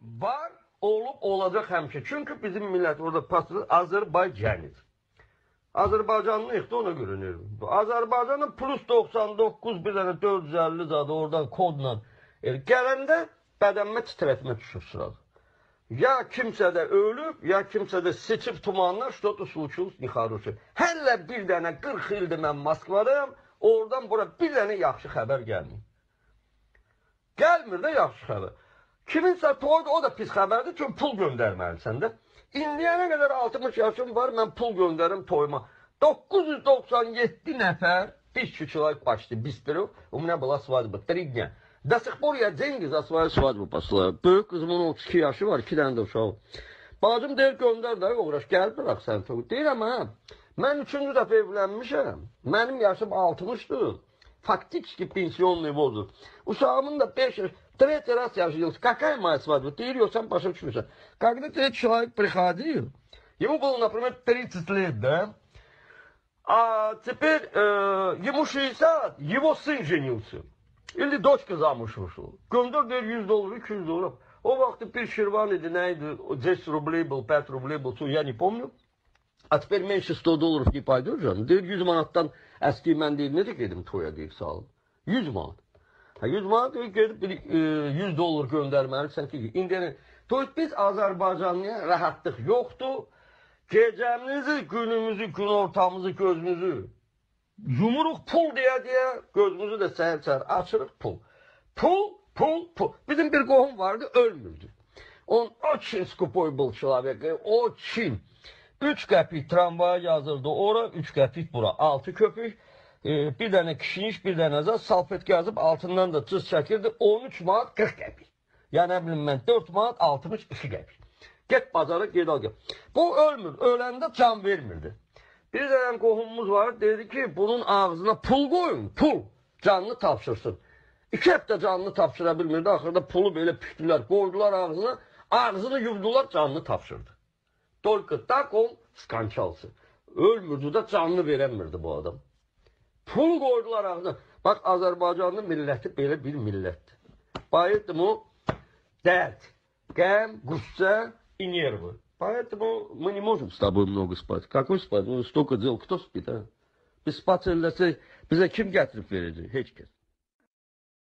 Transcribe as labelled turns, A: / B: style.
A: var, olub, olacaq həmişə. Çünki bizim millət orada pastır Azərbaycanidir. Azərbaycanlıyıq da ona görə nervim. Azərbaycanın plus 99 bir dənə 450 zadı oradan kodla el gələndə bədənimə titrətmə düşür sırada. Ya kimsə də ölüb, ya kimsə də seçib tumanlar что-то случилось нехорошее. Hələ bir dənə 40 ildir mən Moskvadayam, oradan bura bir dənə yaxşı xəbər gəlmir. Gəlmir də yaxşı xəbər. Kiminsə toyda o da pis xəbərdir, çünki pul göndərməlisən də. İndiyənə qədər 60 yaşım var, mən pul göndərim toyuma. 997 nəfər тысячу человек почти бистров. У меня была свадьба три дня. До сих пор я деньги за свою свадьбу посылаю. Böyük kızımın 32 yaşı var, 2 dənə də uşağı. Bacım deyir göndər də uğraş, gəl bırax sən toy. Deyirəm hə. Mən üçüncü dəfə evlənmişəm. Mənim yaşım 60-dır. Фактически пенсионный возраст. 5 yaş. Третий раз я женился. Какая моя свадьба? Ты ее сам пошел чувствуешь. Когда этот человек приходил, ему было, например, 30 лет, да? А теперь э, ему 60, его сын женился. Или дочка замуж вышла. Gönder der 100 долларов, 200 долларов. Şirvan idi, neydi? O 10 рублей был, 5 рублей был, я не помню. А теперь меньше 100 долларов не пойдет canım. Deyir 100 manatdan əski mən deyir, necə gedim toya deyir sağ olun. 100 manat. Ha 100 manat deyir, gedib bir, e, 100 dollar göndərməlisən ki, indi yəni, toy biz Azərbaycanlıya rahatlıq yoxdur. Gecəmizi, günümüzü, gün ortamızı, gözümüzü yumuruq pul deyə deyə gözümüzü də səhər-səhər açırıq pul. Pul, pul, pul. Bizim bir qohum vardı, ölmürdü. Он очень скупой был человек, e, очень. 3 qəpik tramvaya yazıldı ora, 3 qəpik bura, 6 köpük. E, bir dənə kişiniş, bir dənə zat salfetka yazıb altından da cız çəkirdi. 13 manat 40 qəpik. Yəni nə bilim mən 4 manat 62 qəpik. Get bazara ged al. Bu ölmür. Öləndə can vermirdi. Bir dənə qohumumuz var, dedi ki, bunun ağzına pul qoyun, pul. Canını tapşırsın. İki həftə canını tapşıra bilmirdi. Axırda pulu belə püktülər, qoydular ağzına. Ağzını yumdular, canını tapşırdı. Только так он скончался. Ölmürdü də canını verəmirdi bu adam. Pul qoydular ağzına. Bax Azərbaycanın milləti belə bir millətdir. Поэтому dərd, qəm, qüssə и нервы. Поэтому мы не можем с тобой много спать. Какой спать? Ну, столько дел. Кто спит, а? Biz spać eləsə bizə kim gətirib verəcək? Heç kəs.